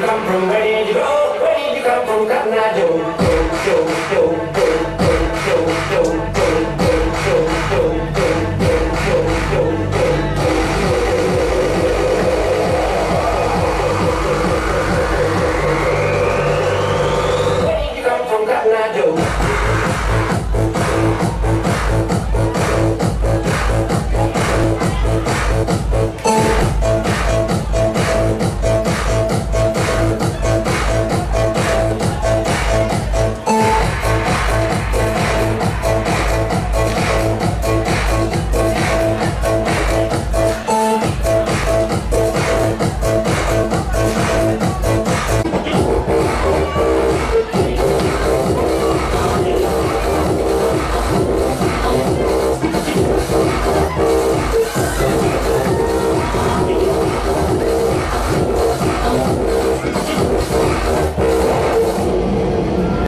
you come from? Where did you go? Where did you come from? Cotton Eye Joe, Joe, Joe, Joe, Joe, Joe, Joe, Joe, Joe, Joe, Joe. Cotton Eye Joe.